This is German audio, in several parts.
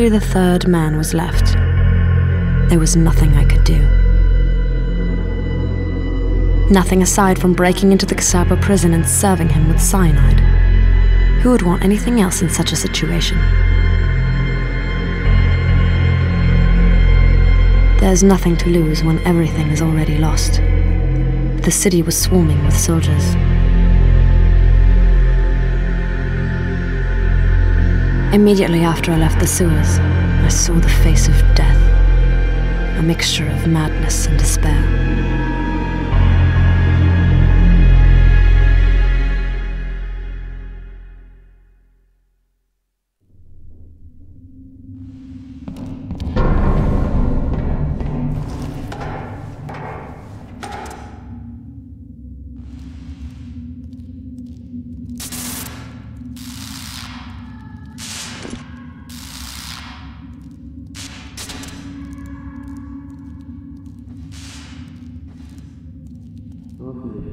Only the third man was left. There was nothing I could do. Nothing aside from breaking into the Gestapo prison and serving him with cyanide. Who would want anything else in such a situation? There's nothing to lose when everything is already lost. The city was swarming with soldiers. Immediately after I left the sewers, I saw the face of death. A mixture of madness and despair.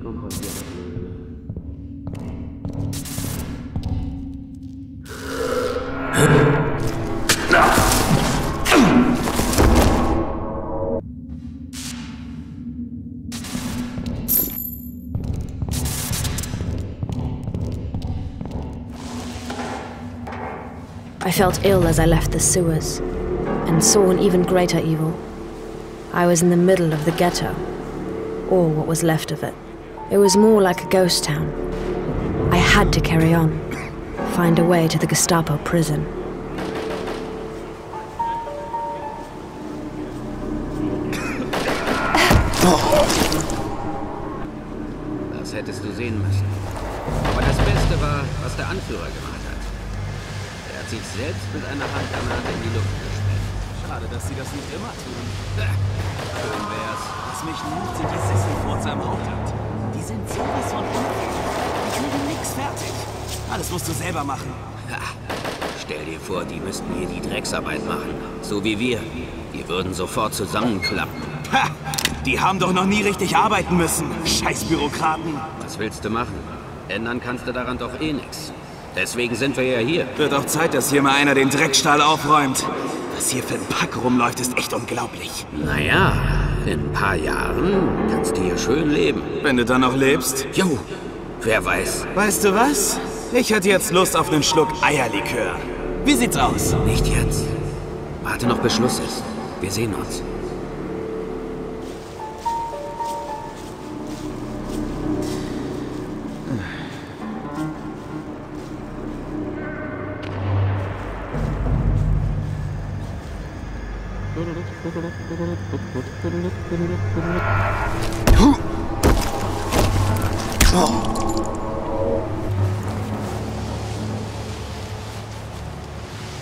I felt ill as I left the sewers, and saw an even greater evil. I was in the middle of the ghetto, or what was left of it. It was more like a ghost town. I had to carry on, find a way to the Gestapo prison. Das hättest du sehen müssen. Aber das Beste war, was der Anführer gemacht hat. Er hat sich selbst mit einer Handgranate in die Luft gesprengt. Schade, dass sie das nicht immer tun. Schön wär's. Was mich nimmt, sind die Sisselfurze am Hauptamt. Die sind sowas von unfähig. Die kriegen nix fertig. Alles musst du selber machen. Ha. Stell dir vor, die müssten hier die Drecksarbeit machen. So wie wir. Die würden sofort zusammenklappen. Ha! Die haben doch noch nie richtig arbeiten müssen. Scheiß Bürokraten. Was willst du machen? Ändern kannst du daran doch eh nichts. Deswegen sind wir ja hier. Wird auch Zeit, dass hier mal einer den Dreckstall aufräumt. Was hier für ein Pack rumläuft, ist echt unglaublich. Naja, in ein paar Jahren kannst du hier schön leben. Wenn du dann noch lebst. Jo, wer weiß. Weißt du was? Ich hätte jetzt Lust auf einen Schluck Eierlikör. Wie sieht's aus? Nicht jetzt. Warte noch bis Schluss ist. Wir sehen uns.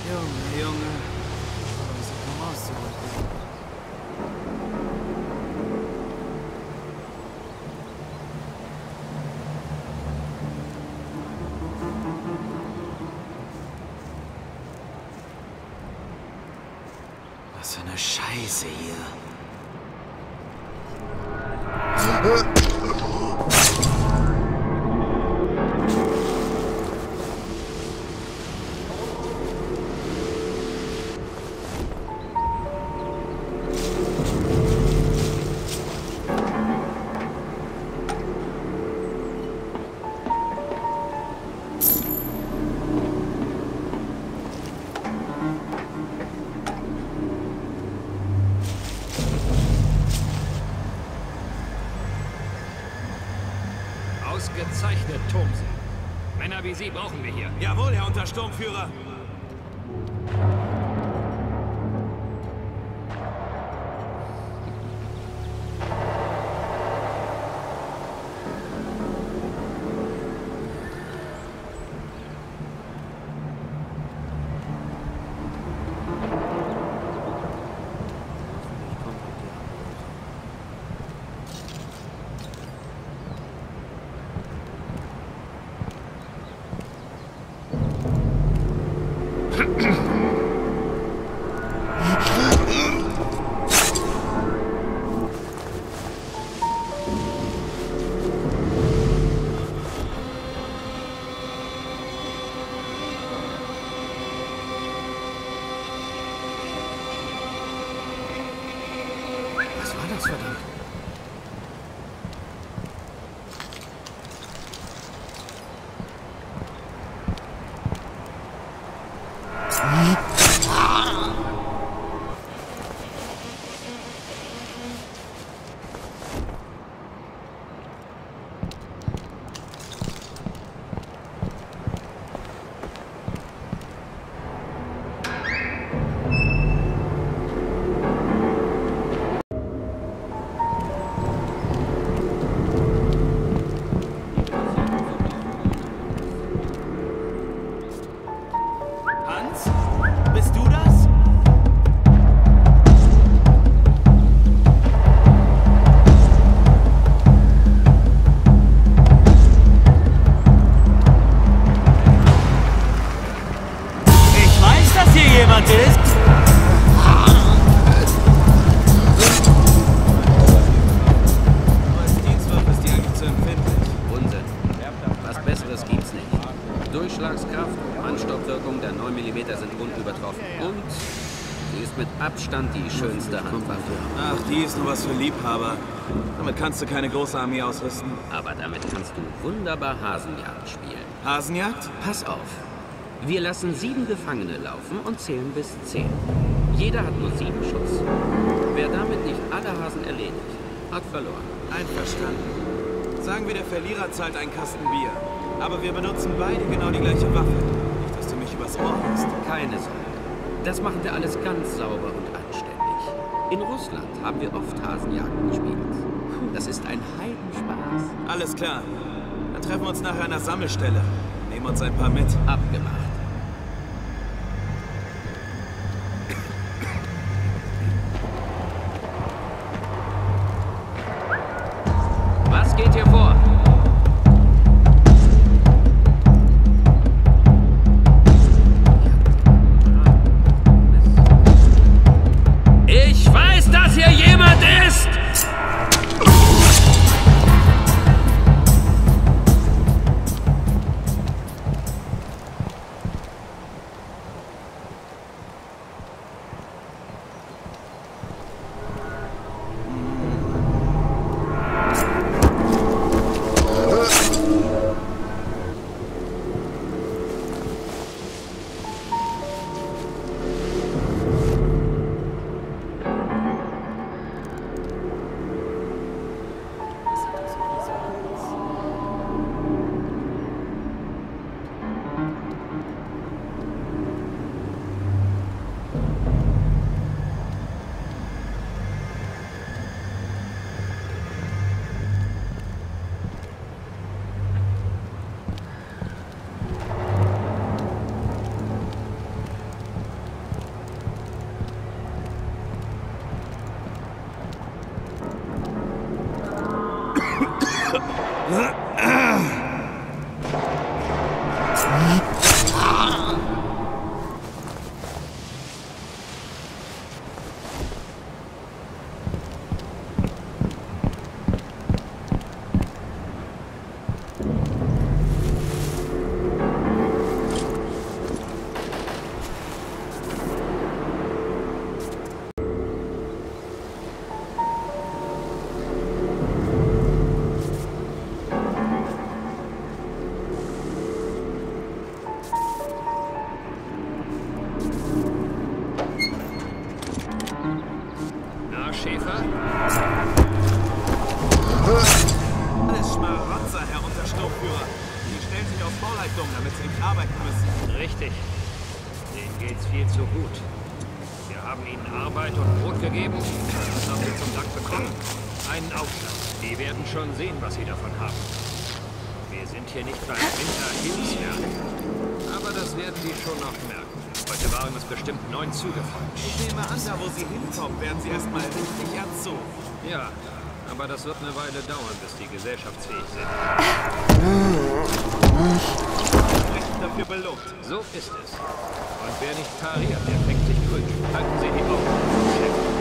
Young, young, I was a master. Eine Scheiße hier. Wie Sie brauchen wir hier. Jawohl, Herr Untersturmführer. Abstand die schönste Handwaffe. Ach, die ist nur was für Liebhaber. Damit kannst du keine große Armee ausrüsten. Aber damit kannst du wunderbar Hasenjagd spielen. Hasenjagd? Pass auf. Wir lassen sieben Gefangene laufen und zählen bis zehn. Jeder hat nur sieben Schuss. Wer damit nicht alle Hasen erledigt, hat verloren. Einverstanden. Sagen wir, der Verlierer zahlt einen Kasten Bier. Aber wir benutzen beide genau die gleiche Waffe. Nicht, dass du mich übers Ohr hast. Keine Sorge. Das machen wir alles ganz sauber und anständig. In Russland haben wir oft Hasenjagd gespielt. Das ist ein Heidenspaß. Alles klar. Dann treffen wir uns nachher an der Sammelstelle. Nehmen uns ein paar mit. Abgemacht. 嗯。Richtig. Denen geht's viel zu gut. Wir haben ihnen Arbeit und Brot gegeben. Was haben sie zum Dank bekommen? Einen Aufschlag. Die werden schon sehen, was sie davon haben. Wir sind hier nicht beim Winterhilfswerk. Aber das werden die schon noch merken. Heute waren es bestimmt neun Züge voll. Ich nehme an, da wo sie hinkommen, werden sie erstmal richtig erzogen. Ja, aber das wird eine Weile dauern, bis die gesellschaftsfähig sind. Dafür belohnt. So ist es. Und wer nicht pariert, der fängt sich Kultur. Halten Sie die Augen.